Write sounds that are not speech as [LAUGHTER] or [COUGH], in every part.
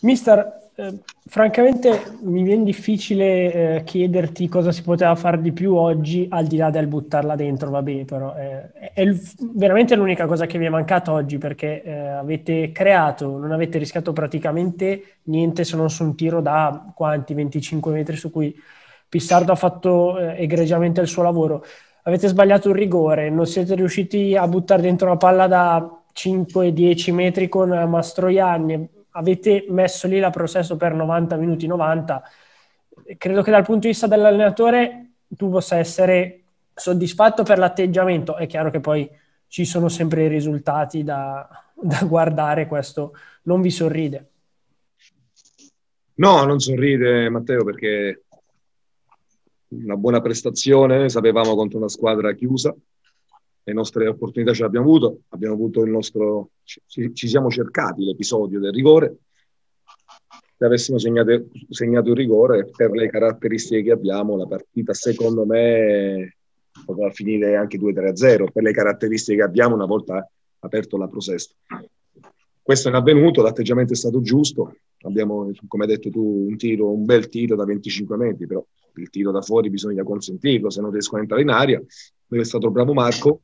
Mister, eh, francamente mi viene difficile eh, chiederti cosa si poteva fare di più oggi al di là del buttarla dentro, vabbè, però eh, è il, veramente l'unica cosa che vi è mancata oggi perché eh, avete creato, non avete rischiato praticamente niente se non su un tiro da quanti, 25 metri su cui Pissardo ha fatto eh, egregiamente il suo lavoro. Avete sbagliato un rigore, non siete riusciti a buttare dentro una palla da 5-10 metri con Mastroianni, avete messo lì la processo per 90 minuti 90. Credo che dal punto di vista dell'allenatore tu possa essere soddisfatto per l'atteggiamento. È chiaro che poi ci sono sempre i risultati da, [LAUGHS] da guardare, questo non vi sorride. No, non sorride Matteo perché una buona prestazione, sapevamo contro una squadra chiusa, le nostre opportunità ce le abbiamo avuto, abbiamo avuto il nostro, ci, ci siamo cercati l'episodio del rigore, se avessimo segnato, segnato il rigore per le caratteristiche che abbiamo, la partita secondo me poteva finire anche 2-3-0 per le caratteristiche che abbiamo una volta aperto la prosesto. Questo è avvenuto, l'atteggiamento è stato giusto, abbiamo, come hai detto tu, un tiro, un bel tiro da 25 metri, però il tiro da fuori bisogna consentirlo, se non riesco a entrare in aria, dove è stato bravo Marco,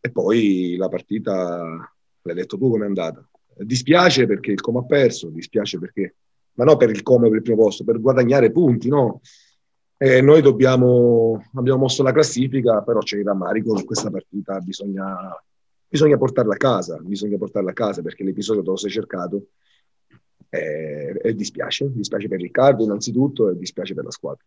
e poi la partita, l'hai detto tu come è andata. Dispiace perché il Como ha perso, dispiace perché, ma non per il Como per il primo posto, per guadagnare punti, no? E noi dobbiamo, abbiamo mosso la classifica, però c'è il rammarico che questa partita bisogna, bisogna portarla a casa, bisogna portarla a casa perché l'episodio te lo sei cercato e, e dispiace, dispiace per Riccardo innanzitutto e dispiace per la squadra.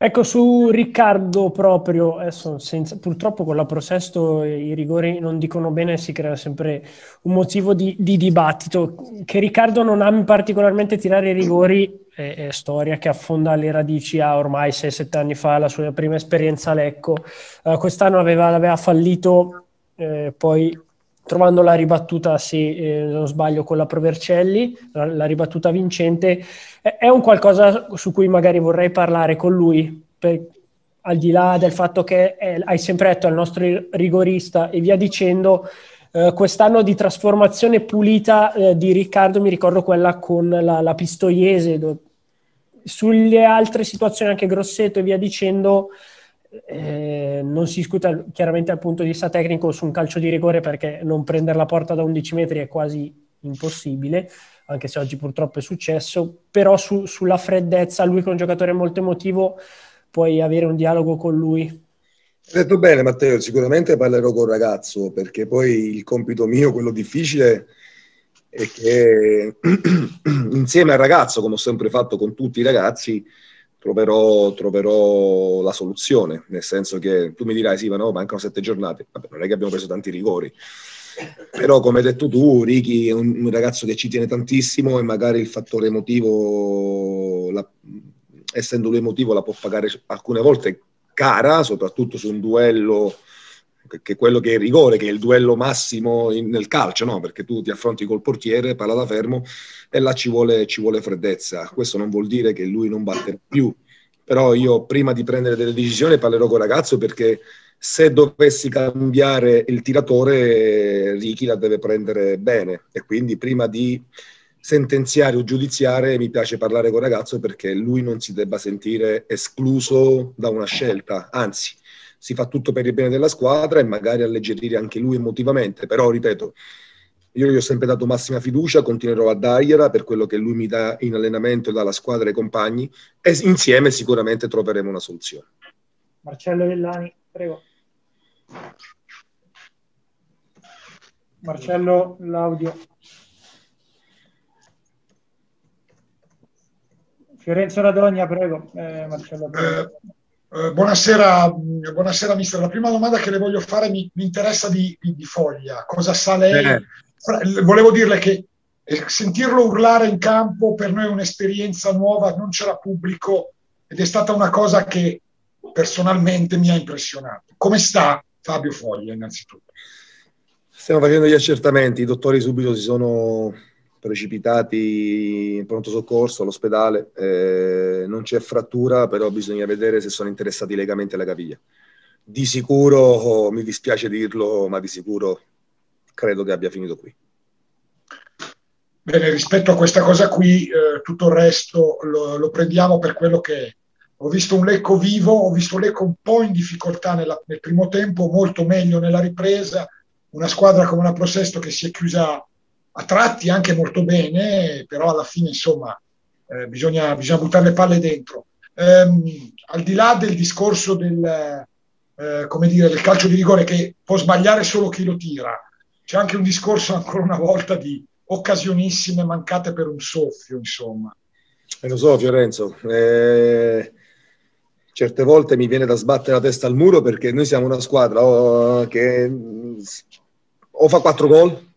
Ecco, su Riccardo proprio, senza, purtroppo con la Prosesto i rigori non dicono bene, si crea sempre un motivo di, di dibattito. Che Riccardo non ami particolarmente tirare i rigori è, è, storia che affonda le radici a ormai 6-7 anni fa, la sua prima esperienza a Lecco. Uh, quest'anno aveva, aveva fallito, eh, poi trovando la ribattuta, se eh, non sbaglio, con la Provercelli, la, la ribattuta vincente, è, è, un qualcosa su cui magari vorrei parlare con lui, per, al di là del fatto che è, hai sempre detto al nostro rigorista e via dicendo, eh, quest'anno di trasformazione pulita eh, di Riccardo, mi ricordo quella con la, la Pistoiese, do, sulle altre situazioni anche Grosseto e via dicendo, eh, non si discute chiaramente dal punto di vista tecnico su un calcio di rigore perché non prendere la porta da 11 metri è quasi impossibile, anche se oggi purtroppo è successo, però su, sulla freddezza, lui che è un giocatore molto emotivo, puoi avere un dialogo con lui. Hai detto bene Matteo, sicuramente parlerò col ragazzo perché poi il compito mio, quello difficile, è che [CLEARS THROAT] insieme al ragazzo, come ho sempre fatto con tutti i ragazzi, troverò, troverò, la soluzione, nel senso che tu mi dirai sì, ma no, mancano sette giornate, Vabbè, non è che abbiamo preso tanti rigori, però come hai detto tu, Ricky è un, un ragazzo che ci tiene tantissimo e magari il fattore emotivo, la, essendo lui emotivo, la può pagare alcune volte cara, soprattutto su un duello che è quello che è il rigore, che è il duello massimo in, nel calcio, no? perché tu ti affronti col portiere, palla da fermo, e là ci vuole, ci vuole freddezza. Questo non vuol dire che lui non batterà più, però io prima di prendere delle decisioni parlerò con il ragazzo perché se dovessi cambiare il tiratore, Ricky la deve prendere bene e quindi prima di sentenziare o giudiziare mi piace parlare con il ragazzo perché lui non si debba sentire escluso da una scelta, anzi si fa tutto per il bene della squadra e magari alleggerire anche lui emotivamente, però ripeto, io gli ho sempre dato massima fiducia, continuerò a dargliela per quello che lui mi dà in allenamento e dalla squadra e ai compagni e insieme sicuramente troveremo una soluzione. Marcello Villani, prego. Marcello, l'audio. Fiorenzo Radogna, prego. Eh, Marcello, prego. Eh, buonasera, buonasera mister. La prima domanda che le voglio fare mi, mi interessa di, di, di, Foglia. Cosa sa lei? Eh. Volevo dirle che eh, sentirlo urlare in campo per noi è un'esperienza nuova, non c'era pubblico ed è stata una cosa che personalmente mi ha impressionato. Come sta Fabio Foglia innanzitutto? Stiamo facendo gli accertamenti, i dottori subito si sono precipitati in pronto soccorso all'ospedale. Eh, non c'è frattura, però bisogna vedere se sono interessati i legamenti alla caviglia. Di sicuro, oh, mi dispiace dirlo, ma di sicuro credo che abbia finito qui. Bene, rispetto a questa cosa qui, eh, tutto il resto lo, lo, prendiamo per quello che è. Ho visto un Lecco vivo, ho visto Lecco un po' in difficoltà nella, nel primo tempo, molto meglio nella ripresa, una squadra come una Prosesto che si è chiusa a tratti anche molto bene, però alla fine insomma eh, bisogna, bisogna, buttare le palle dentro. Ehm, al di là del discorso del, eh, come dire, del calcio di rigore che può sbagliare solo chi lo tira, c'è anche un discorso [LAUGHS] ancora una volta di occasionissime mancate per un soffio, insomma. Eh, lo so, Fiorenzo. Eh, certe volte mi viene da sbattere la testa al muro perché noi siamo una squadra oh, che o fa quattro gol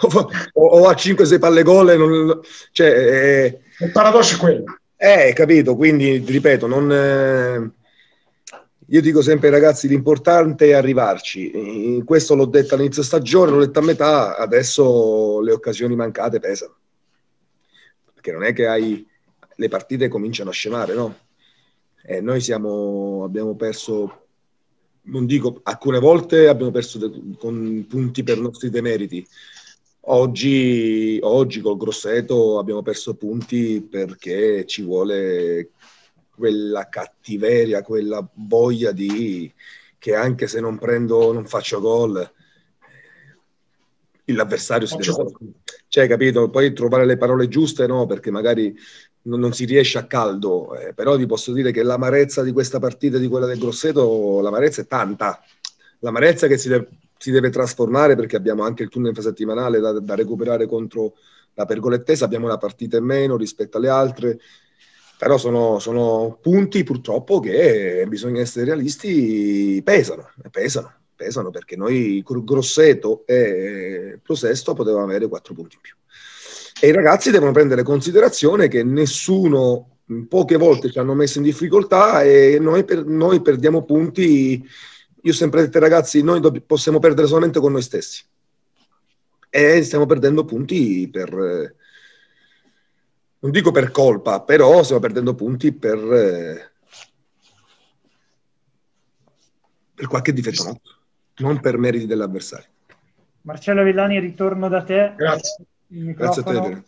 o, o, ha 5-6 palle gol. Non, cioè, eh, Il paradosso è quello. Eh, capito, quindi ripeto, non, eh, io dico sempre ai ragazzi, l'importante è arrivarci. Questo l'ho detto all'inizio stagione, l'ho detto a metà, adesso le occasioni mancate pesano. Perché non è che hai le partite cominciano a scemare, no? Eh, noi siamo, abbiamo perso, non dico, alcune volte abbiamo perso de- con punti per nostri demeriti. Oggi, oggi col Grosseto abbiamo perso punti perché ci vuole quella cattiveria, quella voglia di che anche se non prendo, non faccio gol, l'avversario si deve... Cioè, capito? Poi trovare le parole giuste, no, perché magari non, non si riesce a caldo, eh, però vi posso dire che l'amarezza di questa partita, di quella del Grosseto, l'amarezza è tanta. L'amarezza che si deve, si deve trasformare perché abbiamo anche il tunnel settimanale da, da recuperare contro la Pergolettesa, abbiamo una partita in meno rispetto alle altre, però sono, sono, punti purtroppo che bisogna essere realisti, pesano, pesano, pesano perché noi Grosseto e Prosesto potevamo avere quattro punti in più. E i ragazzi devono prendere considerazione che nessuno, poche volte ci hanno messo in difficoltà e noi, per, noi perdiamo punti. Io ho sempre detto ai ragazzi, noi possiamo perdere solamente con noi stessi. E stiamo perdendo punti per, non dico per colpa, però stiamo perdendo punti per, eh, per qualche difetto nostro, non per meriti dell'avversario. Marcello Villani, ritorno da te. Grazie. Grazie a te.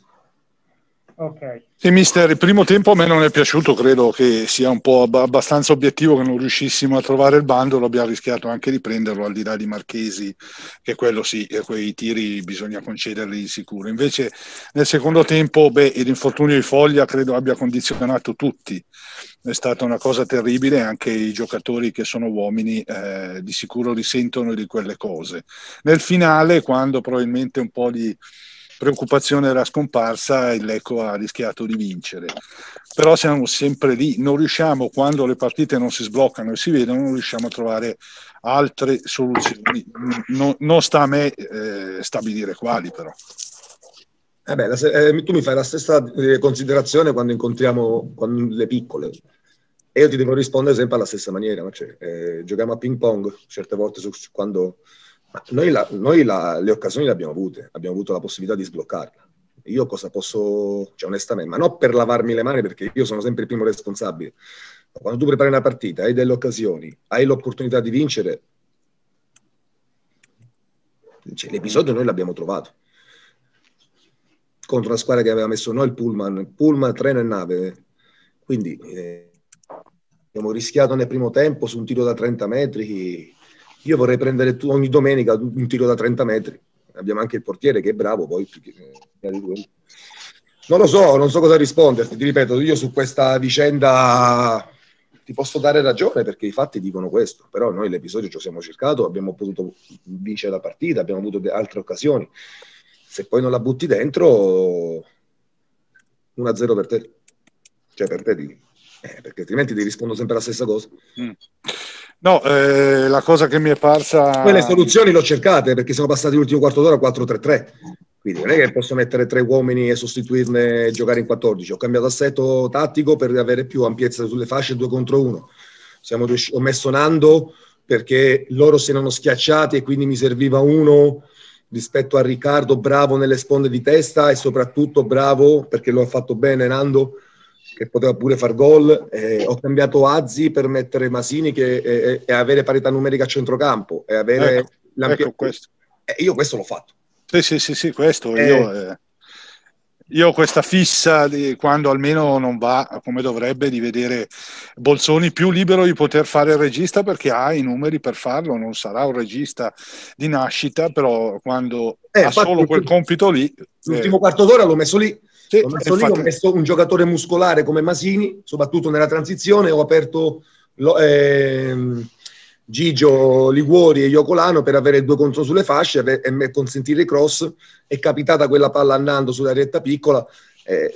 Ok. Sì, mister, il primo tempo a me non è piaciuto, credo che sia un po' abbastanza obiettivo che non riuscissimo a trovare il bando, lo abbiamo rischiato anche di prenderlo al di là di Marchesi, che quello sì, quei tiri bisogna concederli di sicuro. Invece nel secondo tempo, beh, l'infortunio di Foglia credo abbia condizionato tutti, è stata una cosa terribile, anche i giocatori che sono uomini eh, di sicuro risentono di quelle cose. Nel finale, quando probabilmente un po' di preoccupazione era scomparsa, il Lecco ha rischiato di vincere. Però siamo sempre lì, non riusciamo, quando le partite non si sbloccano e si vedono, non riusciamo a trovare altre soluzioni. No, non sta a me eh, stabilire quali, però. Eh beh, la, eh, tu mi fai la stessa eh, considerazione quando incontriamo quando, le piccole e io ti devo rispondere sempre alla stessa maniera. Cioè, eh, giochiamo a ping pong certe volte su, quando noi, la, noi la, le occasioni le abbiamo avute, abbiamo avuto la possibilità di sbloccarla. Io cosa posso, cioè onestamente, ma non per lavarmi le mani perché io sono sempre il primo responsabile. Quando tu prepari una partita, hai delle occasioni, hai l'opportunità di vincere, cioè, l'episodio noi l'abbiamo trovato contro una squadra che aveva messo noi il pullman, pullman, treno e nave. Quindi eh, abbiamo rischiato nel primo tempo su un tiro da 30 metri io vorrei prendere tu, ogni domenica un tiro da 30 metri. Abbiamo anche il portiere che è bravo, poi non lo so, non so cosa risponderti. Ti ripeto, io su questa vicenda ti posso dare ragione perché i fatti dicono questo, però noi l'episodio ci siamo cercato, abbiamo potuto vincere la partita, abbiamo avuto altre occasioni. Se poi non la butti dentro, 1-0 per te. Cioè per te, eh, perché altrimenti ti rispondo sempre la stessa cosa. Mm. No, eh, la cosa che mi è parsa... Poi le soluzioni le ho cercate perché siamo passati l'ultimo quarto d'ora a 4-3-3. Quindi non è che posso mettere tre uomini e sostituirne e giocare in 14. Ho cambiato assetto tattico per avere più ampiezza sulle fasce due contro uno. Siamo riusciti, ho messo Nando perché loro si erano schiacciati e quindi mi serviva uno rispetto a Riccardo bravo nelle sponde di testa e soprattutto bravo perché lo ha fatto bene Nando che poteva pure far gol. Eh, ho cambiato Azzi per mettere Masini che, e, e avere parità numerica a centrocampo. E avere ecco, ecco questo. Eh, io questo l'ho fatto. Sì, sì, sì, sì questo eh. io... Eh io ho questa fissa di quando almeno non va come dovrebbe di vedere Bolzoni più libero di poter fare il regista perché ha i numeri per farlo, non sarà un regista di nascita, però quando eh, ha solo quel compito lì... L'ultimo eh, quarto d'ora l'ho messo lì. Sì, ho, messo lì ho messo un giocatore muscolare come Masini, soprattutto nella transizione, ho aperto... Lo, ehm, Gigio Liguori e Iocolano per avere due contro sulle fasce e consentire i cross. È capitata quella palla andando sulla retta piccola. Eh,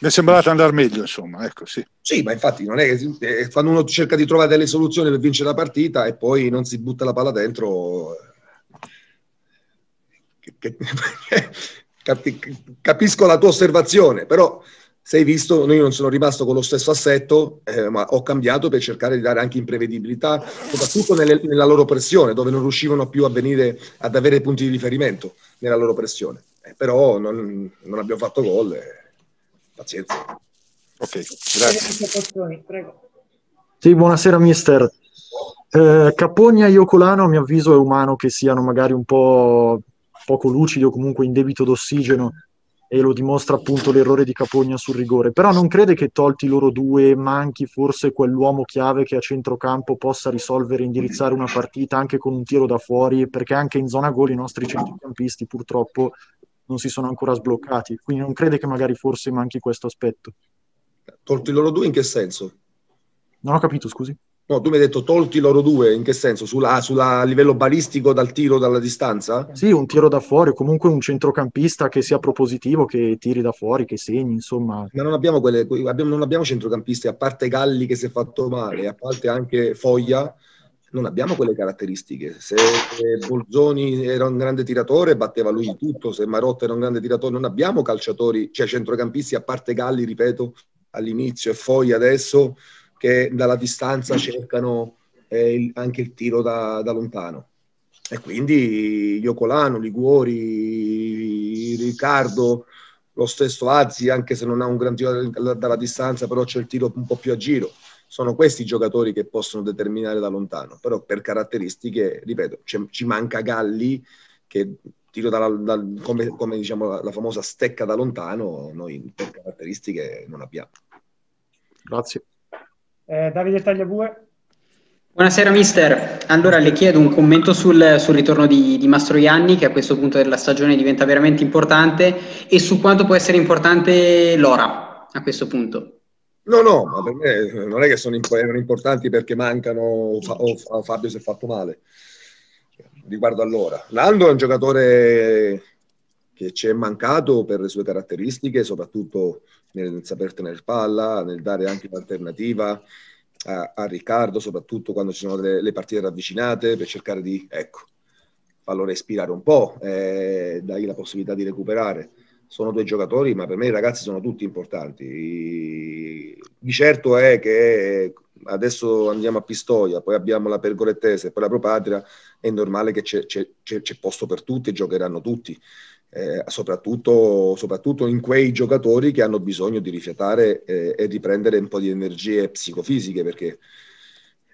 mi è sembrato andare meglio, insomma, ecco, sì. Sì, ma infatti non è che eh, quando uno cerca di trovare delle soluzioni per vincere la partita e poi non si butta la palla dentro, che, che, [LAUGHS] capisco la tua osservazione, però sei visto, io non sono rimasto con lo stesso assetto, eh, ma ho cambiato per cercare di dare anche imprevedibilità, soprattutto nelle, nella loro pressione, dove non riuscivano più a venire ad avere punti di riferimento nella loro pressione. Eh, però non, non, abbiamo fatto gol, eh, pazienza. Ok, grazie. Prego. Sì, buonasera mister. Eh, Capogna e Iocolano a mio avviso è umano che siano magari un po' poco lucidi o comunque in debito d'ossigeno e lo dimostra appunto l'errore di Capogna sul rigore. Però non crede che tolti loro due manchi forse quell'uomo chiave che a centrocampo possa risolvere e indirizzare una partita anche con un tiro da fuori, perché anche in zona gol i nostri centrocampisti purtroppo non si sono ancora sbloccati. Quindi non crede che magari forse manchi questo aspetto. Tolti loro due in che senso? Non ho capito, scusi. No, tu mi hai detto tolti loro due, in che senso? Sulla, sulla livello balistico dal tiro dalla distanza? Sì, un tiro da fuori, comunque un centrocampista che sia propositivo, che tiri da fuori, che segni, insomma. Ma non abbiamo, quelle, abbiamo, non abbiamo centrocampisti, a parte Galli che si è fatto male, a parte anche Foglia, non abbiamo quelle caratteristiche. Se Bolzoni era un grande tiratore, batteva lui tutto, se Marotta era un grande tiratore, non abbiamo calciatori, cioè centrocampisti, a parte Galli, ripeto, all'inizio e Foglia adesso che dalla distanza cercano eh, il, anche il tiro da, da, lontano. E quindi Iocolano, Liguori, Riccardo, lo stesso Azzi, anche se non ha un gran tiro dalla distanza, però c'è il tiro un po' più a giro. Sono questi i giocatori che possono determinare da lontano, però per caratteristiche, ripeto, ci manca Galli che tiro da, da, come, come diciamo la, la famosa stecca da lontano, noi per caratteristiche non abbiamo. Grazie. Eh, Davide Tagliabue. Buonasera mister, allora le chiedo un commento sul, sul ritorno di, di Mastroianni che a questo punto della stagione diventa veramente importante e su quanto può essere importante l'ora a questo punto. No, no, ma per me non è che sono importanti perché mancano o Fabio si è fatto male. Riguardo allora, Nando è un giocatore che ci è mancato per le sue caratteristiche, soprattutto nel saper tenere palla, nel dare anche un'alternativa a, a Riccardo, soprattutto quando ci sono delle, le partite ravvicinate, per cercare di, ecco, farlo respirare un po', eh, dargli la possibilità di recuperare. Sono due giocatori, ma per me i ragazzi sono tutti importanti. Di certo è che adesso andiamo a Pistoia, poi abbiamo la Pergolettese poi la Propatria, è normale che c'è, c'è, c'è posto per tutti giocheranno tutti eh, soprattutto, soprattutto, in quei giocatori che hanno bisogno di rifiatare eh, e riprendere un po' di energie psicofisiche perché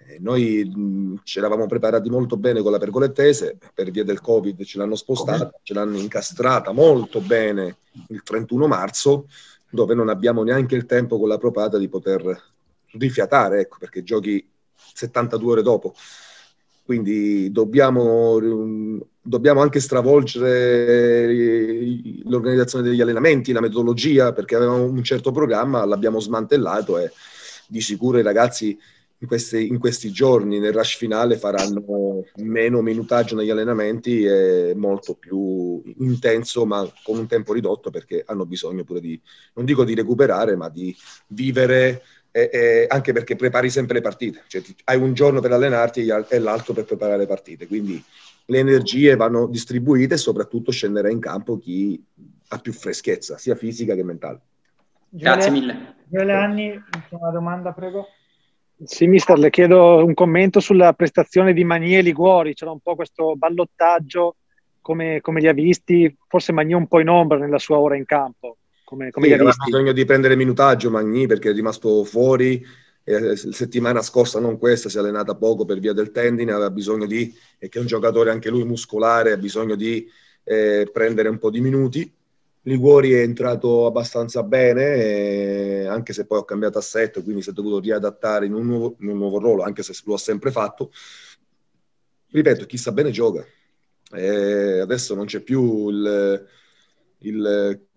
eh, noi mh, ci eravamo preparati molto bene con la pergolettese, per via del Covid ce l'hanno spostata, ce l'hanno incastrata molto bene il 31 marzo, dove non abbiamo neanche il tempo con la propata di poter rifiatare, ecco, perché giochi 72 ore dopo. Quindi dobbiamo, dobbiamo anche stravolgere l'organizzazione degli allenamenti, la metodologia, perché avevamo un certo programma, l'abbiamo smantellato e di sicuro i ragazzi in questi, in questi giorni, nel rush finale, faranno meno minutaggio negli allenamenti e molto più intenso, ma con un tempo ridotto perché hanno bisogno pure di, non dico di recuperare, ma di vivere e, e anche perché prepari sempre le partite, cioè, hai un giorno per allenarti e l'altro per preparare le partite, quindi le energie vanno distribuite e soprattutto scenderà in campo chi ha più freschezza, sia fisica che mentale. Grazie mille. Anni, una domanda, prego. Sì, mister, le chiedo un commento sulla prestazione di Manie e Liguori. C'era un po' questo ballottaggio, come, come li ha visti? Forse Manie un po' in ombra nella sua ora in campo. Come, come sì, aveva bisogno di prendere minutaggio Magni perché è rimasto fuori eh, settimana scorsa, non questa, si è allenata poco per via del tendine, aveva bisogno di, e che è un giocatore anche lui muscolare, ha bisogno di eh, prendere un po' di minuti. Liguori è entrato abbastanza bene, eh, anche se poi ho cambiato assetto, quindi si è dovuto riadattare in un nuovo, in un nuovo ruolo, anche se lo ha sempre fatto. Ripeto, chi sta bene gioca. Eh, adesso non c'è più il, il,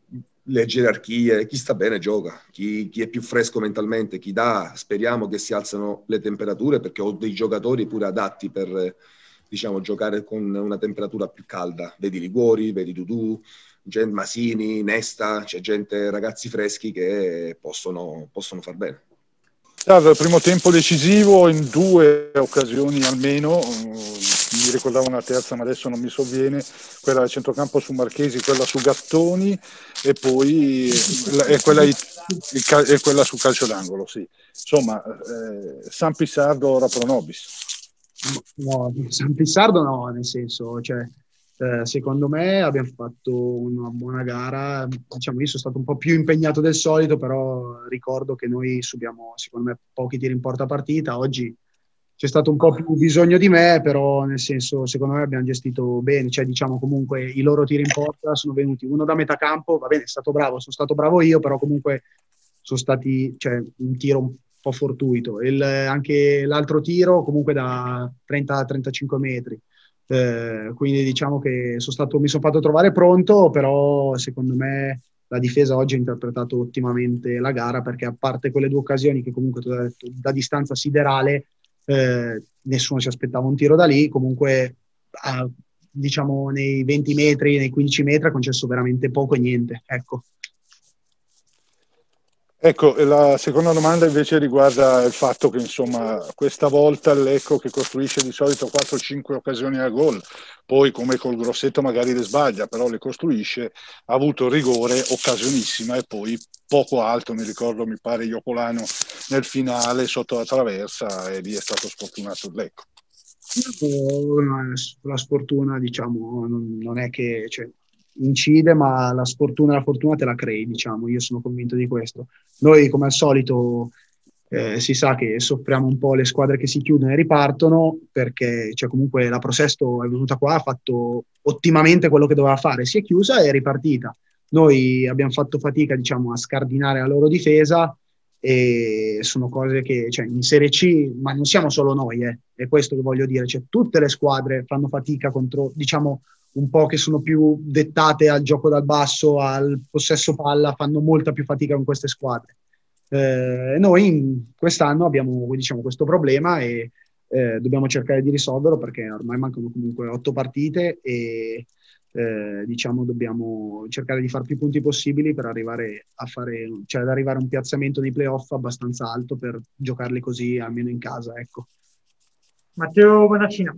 le gerarchie, chi sta bene gioca, chi, chi, è più fresco mentalmente, chi dà, speriamo che si alzano le temperature perché ho dei giocatori pure adatti per diciamo, giocare con una temperatura più calda. Vedi Liguori, vedi Dudu, Masini, Nesta, c'è gente, ragazzi freschi che possono, possono far bene. Il primo tempo decisivo in due occasioni almeno, mi ricordavo una terza ma adesso non mi sovviene, quella del centrocampo su Marchesi, quella su Gattoni e poi e quella, e quella su calcio d'angolo, sì. Insomma, eh, San Pissardo ora pro nobis. No, San Pissardo no, nel senso, cioè, eh, secondo me abbiamo fatto una buona gara, diciamo io sono stato un po' più impegnato del solito, però ricordo che noi subiamo secondo me pochi tiri in porta partita, oggi c'è stato un po' più bisogno di me, però nel senso secondo me abbiamo gestito bene, cioè diciamo comunque i loro tiri in porta sono venuti uno da metà campo, va bene, è stato bravo, sono stato bravo io, però comunque sono stati, cioè un tiro un po' fortuito, Il, anche l'altro tiro comunque da 30-35 metri eh, quindi diciamo che sono stato, mi sono fatto trovare pronto, però secondo me la difesa oggi ha interpretato ottimamente la gara perché a parte quelle due occasioni che comunque detto, da distanza siderale eh, nessuno si aspettava un tiro da lì, comunque a, diciamo nei 20 metri, nei 15 metri ha concesso veramente poco e niente. Ecco. Ecco, la seconda domanda invece riguarda il fatto che insomma questa volta l'Ecco che costruisce di solito 4-5 occasioni a gol, poi come col Grosseto magari le sbaglia, però le costruisce, ha avuto rigore occasionissima e poi poco alto, mi ricordo mi pare Iocolano nel finale sotto la traversa e lì è stato sfortunato l'Ecco. La sfortuna diciamo non, è che... Cioè incide, ma la sfortuna e la fortuna te la crei, diciamo, io sono convinto di questo. Noi, come al solito, eh, si sa che soffriamo un po' le squadre che si chiudono e ripartono, perché cioè, comunque la Prosesto è venuta qua, ha fatto ottimamente quello che doveva fare, si è chiusa e è ripartita. Noi abbiamo fatto fatica, diciamo, a scardinare la loro difesa e sono cose che, cioè, in Serie C, ma non siamo solo noi, eh, è questo che voglio dire, cioè, tutte le squadre fanno fatica contro, diciamo, un po' che sono più dettate al gioco dal basso, al possesso palla, fanno molta più fatica con queste squadre. Eh, noi quest'anno abbiamo diciamo, questo problema e eh, dobbiamo cercare di risolverlo perché ormai mancano comunque otto partite e eh, diciamo dobbiamo cercare di fare più punti possibili per arrivare a fare, cioè ad arrivare a un piazzamento di playoff abbastanza alto per giocarli così almeno in casa. Ecco. Matteo Bonaccino.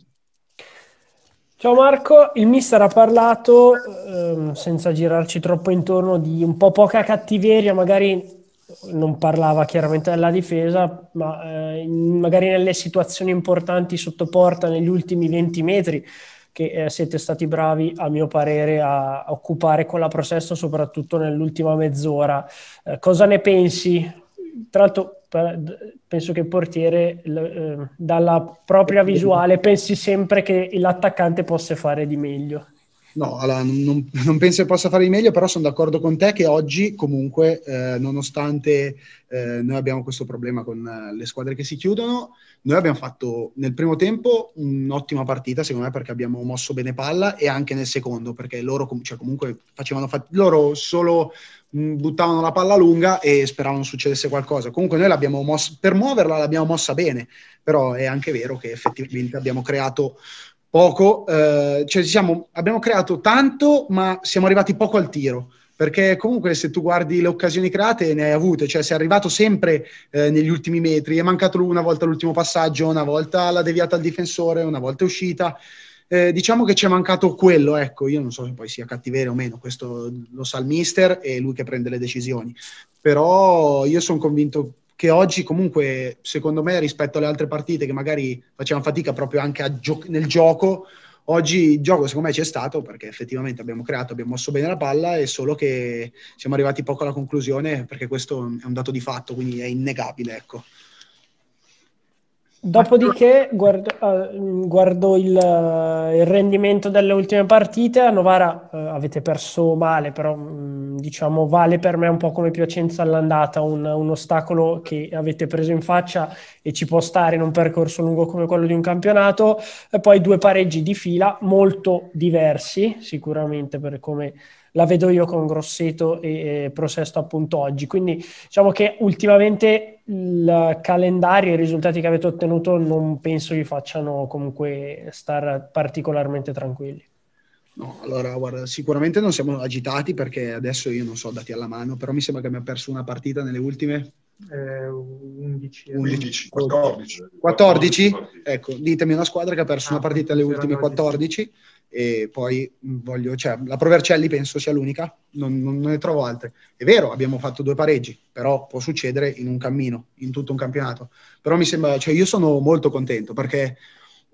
Ciao Marco, il mister ha parlato, ehm, senza girarci troppo intorno, di un po' poca cattiveria, magari non parlava chiaramente della difesa, ma eh, magari nelle situazioni importanti sotto porta negli ultimi 20 metri che eh, siete stati bravi, a mio parere, a, a occupare con la Prosesto, soprattutto nell'ultima mezz'ora. Eh, cosa ne pensi? Tra l'altro penso che il portiere eh, dalla propria visuale pensi sempre che l'attaccante possa fare di meglio. No, allora, non, non, penso che possa fare di meglio, però sono d'accordo con te che oggi comunque, eh, nonostante eh, noi abbiamo questo problema con eh, le squadre che si chiudono, noi abbiamo fatto nel primo tempo un'ottima partita, secondo me, perché abbiamo mosso bene palla e anche nel secondo, perché loro cioè, comunque facevano fat- loro solo mh, buttavano la palla lunga e speravano succedesse qualcosa. Comunque noi l'abbiamo mossa, per muoverla l'abbiamo mossa bene, però è anche vero che effettivamente abbiamo creato poco, eh, cioè siamo, abbiamo creato tanto, ma siamo arrivati poco al tiro. Perché comunque se tu guardi le occasioni create ne hai avute, cioè sei arrivato sempre eh, negli ultimi metri, è mancato una volta l'ultimo passaggio, una volta la deviata al difensore, una volta è uscita. Eh, diciamo che ci è mancato quello, ecco, io non so se poi sia cattiveria o meno, questo lo sa il mister e lui che prende le decisioni, però io sono convinto che oggi comunque, secondo me, rispetto alle altre partite che magari facevano fatica proprio anche gio- nel gioco, oggi il gioco secondo me c'è stato perché effettivamente abbiamo creato, abbiamo mosso bene la palla e solo che siamo arrivati poco alla conclusione perché questo è un dato di fatto, quindi è innegabile. Ecco. Dopodiché guardo, uh, guardo il, uh, il, rendimento delle ultime partite. A Novara uh, avete perso male, però um, diciamo vale per me un po' come Piacenza all'andata, un, un, ostacolo che avete preso in faccia e ci può stare in un percorso lungo come quello di un campionato. E poi due pareggi di fila molto diversi, sicuramente per come la vedo io con Grosseto e, e Prosesto appunto oggi. Quindi diciamo che ultimamente il calendario e i risultati che avete ottenuto non penso vi facciano comunque stare particolarmente tranquilli. No, allora guarda, sicuramente non siamo agitati perché adesso io non so dati alla mano, però mi sembra che abbiamo perso una partita nelle ultime eh, 11, 11, 14. 14? Ecco, ditemi una squadra che ha perso ah, una partita nelle ultime 14 e poi voglio, cioè, la Provercelli penso sia l'unica, non, non, ne trovo altre. È vero, abbiamo fatto due pareggi, però può succedere in un cammino, in tutto un campionato. Però mi sembra, cioè io sono molto contento perché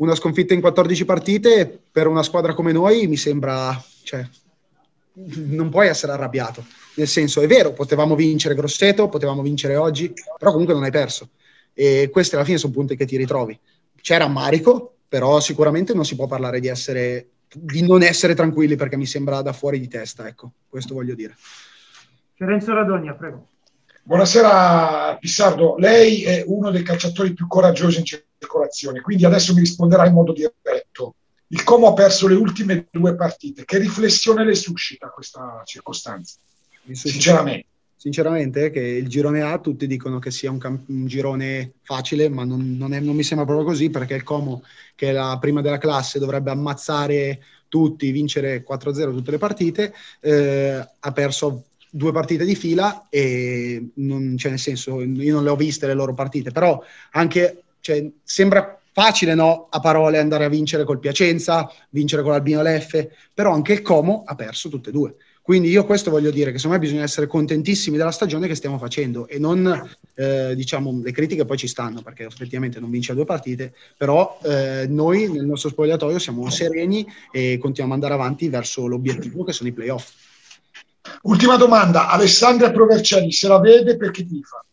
una sconfitta in 14 partite per una squadra come noi mi sembra, cioè, non puoi essere arrabbiato. Nel senso, è vero, potevamo vincere Grosseto, potevamo vincere oggi, però comunque non hai perso. E questi alla fine sono punti che ti ritrovi. C'era Marico, però sicuramente non si può parlare di essere di non essere tranquilli perché mi sembra da fuori di testa, ecco, questo voglio dire. Fiorenzo Radogna, prego. Buonasera Pissardo, lei è uno dei calciatori più coraggiosi in circolazione, quindi adesso mi risponderà in modo diretto. Il Como ha perso le ultime due partite, che riflessione le suscita questa circostanza? Sinceramente sinceramente che il girone A tutti dicono che sia un, camp- un girone facile, ma non, non, è, non, mi sembra proprio così perché il Como, che è la prima della classe, dovrebbe ammazzare tutti, vincere 4-0 tutte le partite, eh, ha perso due partite di fila e non, cioè nel senso io non le ho viste le loro partite, però anche cioè, sembra facile no, a parole andare a vincere col Piacenza, vincere con l'Albino Leffe, però anche il Como ha perso tutte e due. Quindi io questo voglio dire, che secondo me bisogna essere contentissimi della stagione che stiamo facendo e non, eh, diciamo, le critiche poi ci stanno perché effettivamente non vince a due partite, però eh, noi nel nostro spogliatoio siamo sereni e continuiamo ad andare avanti verso l'obiettivo che sono i playoff. Ultima domanda, Alessandra Provercelli se la vede perché tifa?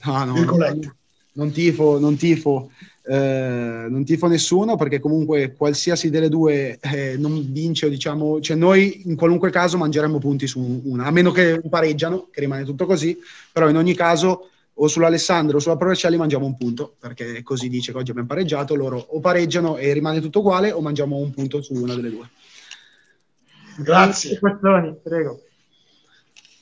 Ah, no, no, non tifo, non tifo. Eh, non tifo nessuno perché comunque qualsiasi delle due eh, non vince, diciamo, cioè noi in qualunque caso mangeremo punti su una, a meno che pareggiano, che rimane tutto così, però in ogni caso o sull'Alessandro o sulla Provercelli mangiamo un punto, perché così dice che oggi abbiamo pareggiato, loro o pareggiano e rimane tutto uguale o mangiamo un punto su una delle due. Grazie. Prego.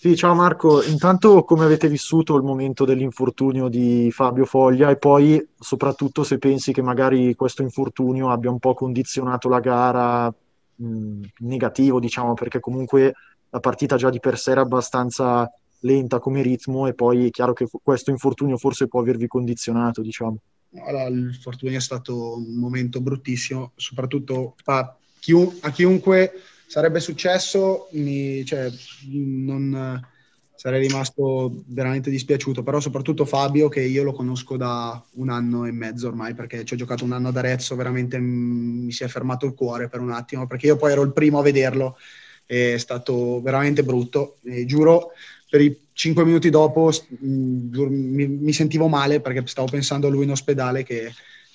Sì, ciao Marco, intanto come avete vissuto il momento dell'infortunio di Fabio Foglia e poi soprattutto se pensi che magari questo infortunio abbia un po' condizionato la gara mh, negativo, diciamo, perché comunque la partita già di per sé era abbastanza lenta come ritmo e poi è chiaro che questo infortunio forse può avervi condizionato, diciamo. Allora, l'infortunio è stato un momento bruttissimo, soprattutto a, chiun- a chiunque sarebbe successo, mi, cioè, non, sarei rimasto veramente dispiaciuto, però soprattutto Fabio che io lo conosco da un anno e mezzo ormai perché ci ho giocato un anno ad Arezzo, veramente mi si è fermato il cuore per un attimo perché io poi ero il primo a vederlo, è stato veramente brutto e giuro per i cinque minuti dopo mi, mi sentivo male perché stavo pensando a lui in ospedale che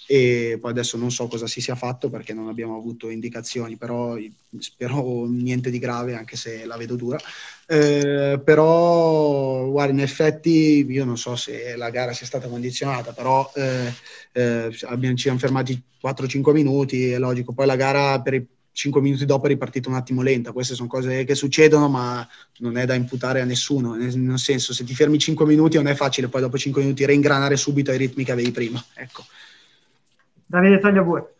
e poi adesso non so cosa si sia fatto perché non abbiamo avuto indicazioni, però spero niente di grave anche se la vedo dura. Eh, però guarda, in effetti io non so se la gara sia stata condizionata, però eh, eh, abbiamo, ci siamo fermati 4-5 minuti, è logico, poi la gara per i 5 minuti dopo è ripartita un attimo lenta, queste sono cose che succedono ma non è da imputare a nessuno, nel, senso se ti fermi 5 minuti non è facile poi dopo 5 minuti reingranare subito ai ritmi che avevi prima, ecco. Davide Tagliabue.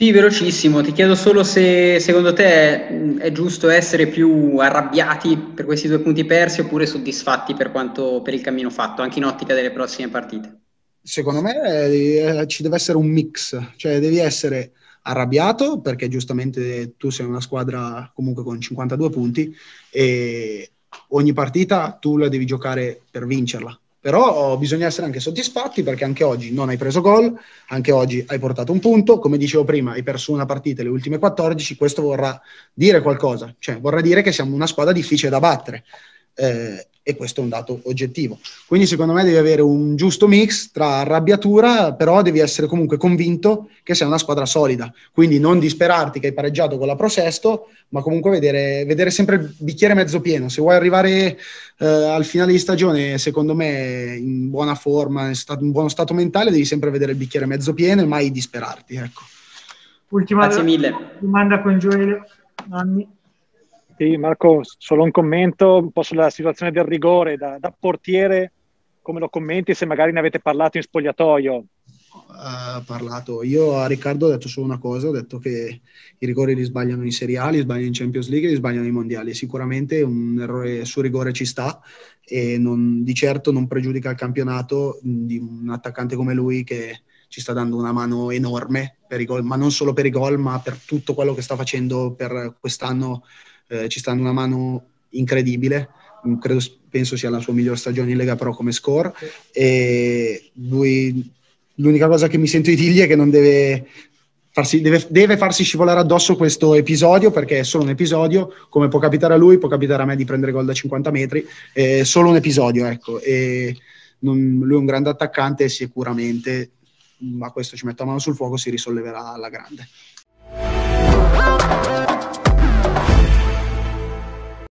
Sì, velocissimo. Ti chiedo solo se secondo te è giusto essere più arrabbiati per questi due punti persi oppure soddisfatti per, quanto, per il cammino fatto, anche in ottica delle prossime partite. Secondo me eh, ci deve essere un mix, cioè devi essere arrabbiato perché giustamente tu sei una squadra comunque con 52 punti e ogni partita tu la devi giocare per vincerla però bisogna essere anche soddisfatti perché anche oggi non hai preso gol, anche oggi hai portato un punto, come dicevo prima hai perso una partita le ultime 14, questo vorrà dire qualcosa, cioè vorrà dire che siamo una squadra difficile da battere. Eh, e questo è un dato oggettivo. Quindi secondo me devi avere un giusto mix tra arrabbiatura, però devi essere comunque convinto che sei una squadra solida, quindi non disperarti che hai pareggiato con la Pro Sesto, ma comunque vedere, vedere sempre il bicchiere mezzo pieno. Se vuoi arrivare eh, al finale di stagione, secondo me in buona forma, in, stato, in buono stato mentale, devi sempre vedere il bicchiere mezzo pieno e mai disperarti. Ecco. Ultima Grazie mille. domanda con Gioele. Anni. Sì, Marco, solo un commento un po' sulla situazione del rigore da, da portiere, come lo commenti se magari ne avete parlato in spogliatoio? Ha parlato. Io a Riccardo ho detto solo una cosa, ho detto che i rigori li sbagliano in Serie A, li sbagliano in Champions League, li sbagliano in Mondiali. Sicuramente un errore su rigore ci sta e non, di certo non pregiudica il campionato di un attaccante come lui che ci sta dando una mano enorme per i gol, ma non solo per i gol, ma per tutto quello che sta facendo per quest'anno. Eh, ci sta dando una mano incredibile. Credo, penso sia la sua miglior stagione in Lega Pro come score. E lui, l'unica cosa che mi sento di dirgli è che non deve Farsi, deve, deve, farsi scivolare addosso questo episodio perché è solo un episodio, come può capitare a lui, può capitare a me di prendere gol da 50 metri, è solo un episodio, ecco. E non, lui è un grande attaccante sicuramente ma questo ci metto la mano sul fuoco, si risolleverà alla grande.